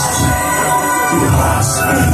Lost. Lost.